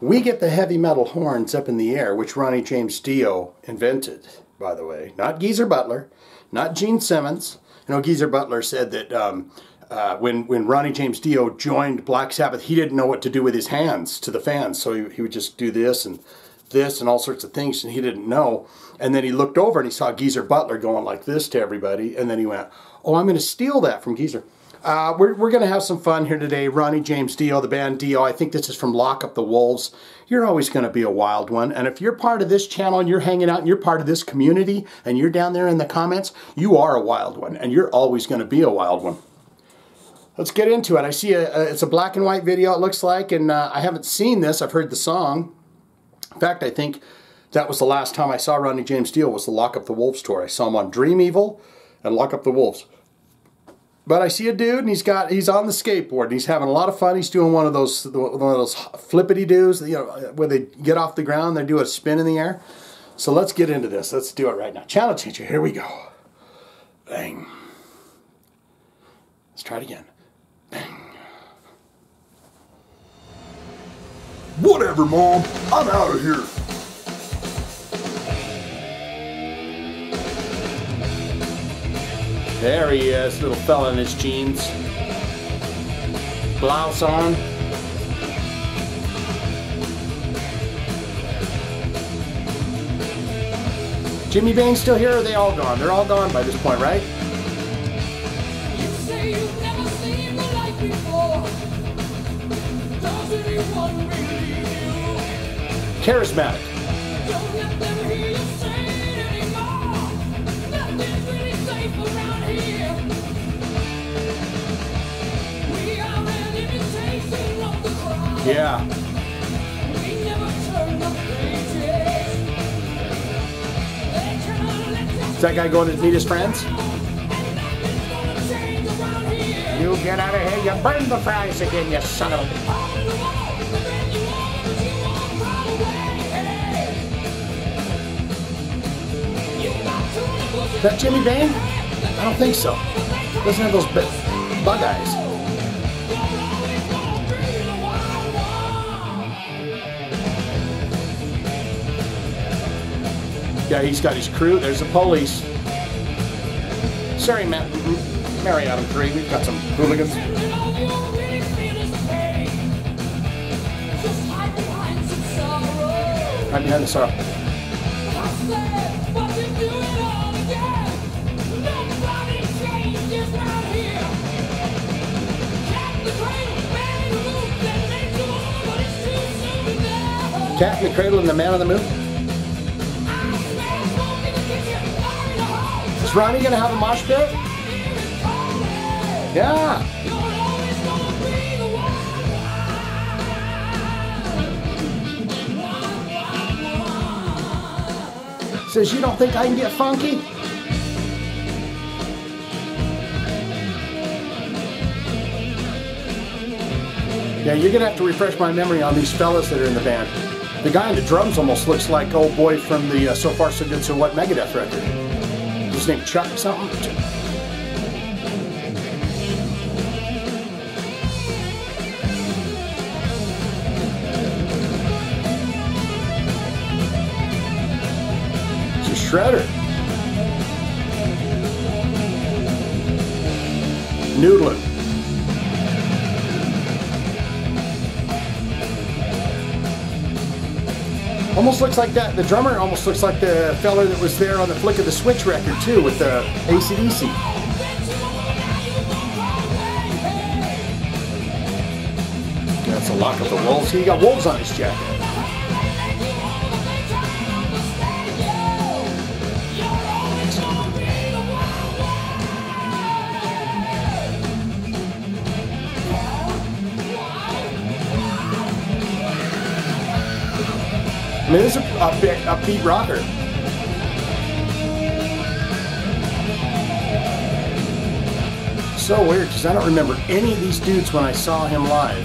we get the heavy metal horns up in the air, which Ronnie James Dio invented, by the way. Not Geezer Butler, not Gene Simmons. You know, Geezer Butler said that um, uh, when, when Ronnie James Dio joined Black Sabbath, he didn't know what to do with his hands to the fans. So he, he would just do this and this and all sorts of things, and he didn't know. And then he looked over and he saw Geezer Butler going like this to everybody, and then he went, Oh, I'm going to steal that from Geezer. Uh, we're we're going to have some fun here today. Ronnie James Dio, the band Dio. I think this is from Lock Up the Wolves. You're always going to be a wild one. And if you're part of this channel and you're hanging out and you're part of this community and you're down there in the comments, you are a wild one. And you're always going to be a wild one. Let's get into it. I see a, a it's a black and white video, it looks like. And uh, I haven't seen this. I've heard the song. In fact, I think that was the last time I saw Ronnie James Dio was the Lock Up the Wolves tour. I saw him on Dream Evil and Lock Up the Wolves. But I see a dude and he's got he's on the skateboard and he's having a lot of fun. He's doing one of those one of those flippity doos, you know, where they get off the ground, they do a spin in the air. So let's get into this. Let's do it right now. Channel teacher, here we go. Bang. Let's try it again. Bang. Whatever, Mom. I'm out of here. There he is, little fella in his jeans. Blouse on. Jimmy Bain's still here, or are they all gone? They're all gone by this point, right? Charismatic. Yeah. Is that guy going to meet his friends? You get out of here, you burn the fries again, you son of a... Is that Jimmy Bain? I don't think so. Doesn't have those bug eyes. Yeah, he's got his crew. There's the police. Sorry, Matt. Mary Adam 3. We've got some hooligans. Right behind the sorrow. Cat in the Cradle and the Man on the Moon? Is Ronnie gonna have a mosh pit? Yeah. Says you don't think I can get funky? Yeah, you're gonna have to refresh my memory on these fellas that are in the band. The guy in the drums almost looks like old boy from the uh, So Far So Good So What Megadeth record. His name Chuck something? It's a shredder. Noodling. Almost looks like that. The drummer almost looks like the fella that was there on the Flick of the Switch record too with the ACDC. That's a Lock Up the Wolves. He got wolves on his jacket. I mean, this is a, a big upbeat rocker. So weird because I don't remember any of these dudes when I saw him live.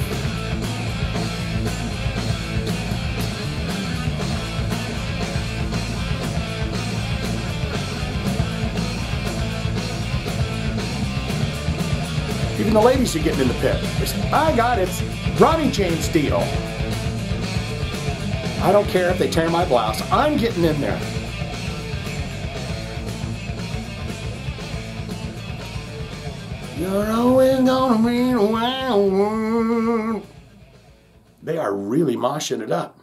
Even the ladies are getting in the pit. I got it. Ronnie James Dio. I don't care if they tear my blouse. I'm getting in there. You're always gonna be the wild one. They are really moshing it up.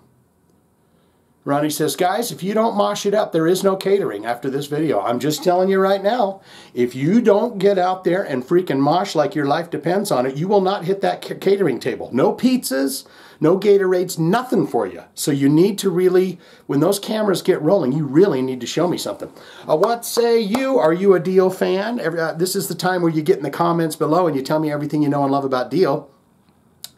Ronnie says, guys, if you don't mosh it up, there is no catering after this video. I'm just telling you right now, if you don't get out there and freaking mosh like your life depends on it, you will not hit that catering table. No pizzas, no Gatorades, nothing for you. So you need to really, when those cameras get rolling, you really need to show me something. Uh, what say you? Are you a Dio fan? Every, uh, this is the time where you get in the comments below and you tell me everything you know and love about Dio.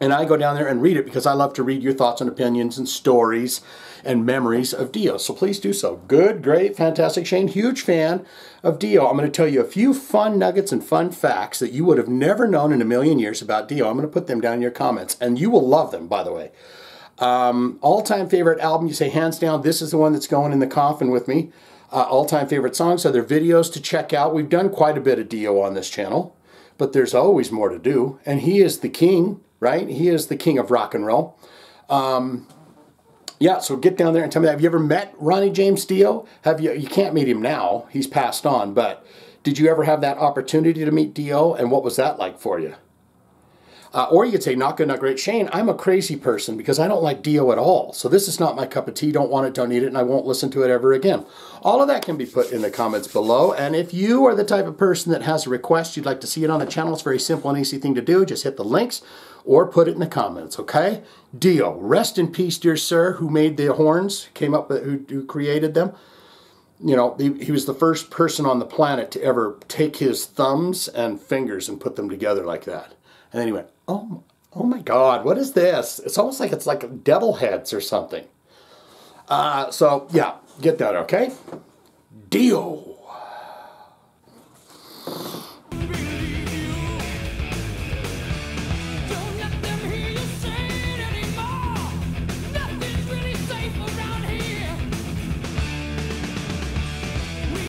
And I go down there and read it because I love to read your thoughts and opinions and stories and memories of Dio. So please do so. Good, great, fantastic. Shane, huge fan of Dio. I'm going to tell you a few fun nuggets and fun facts that you would have never known in a million years about Dio. I'm going to put them down in your comments, and you will love them, by the way. Um, all-time favorite album, you say hands down, this is the one that's going in the coffin with me. Uh, all-time favorite songs, other videos to check out. We've done quite a bit of Dio on this channel, but there's always more to do, and he is the king right? He is the king of rock and roll. Um, yeah, so get down there and tell me. Have you ever met Ronnie James Dio? Have you? You can't meet him now; he's passed on. But did you ever have that opportunity to meet Dio, and what was that like for you? Uh, or you could say, not good, not great. Shane, I'm a crazy person because I don't like Dio at all. So this is not my cup of tea. Don't want it, don't need it, and I won't listen to it ever again. All of that can be put in the comments below. And if you are the type of person that has a request, you'd like to see it on the channel, it's very simple and easy thing to do. Just hit the links or put it in the comments, okay? Dio, rest in peace, dear sir, who made the horns, came up with, who, who created them. You know, he, he was the first person on the planet to ever take his thumbs and fingers and put them together like that. And then he went, oh, oh my God, what is this? It's almost like it's like devil heads or something. Uh, so, yeah, get that, okay? Dio.